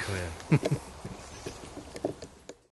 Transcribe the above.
Come here.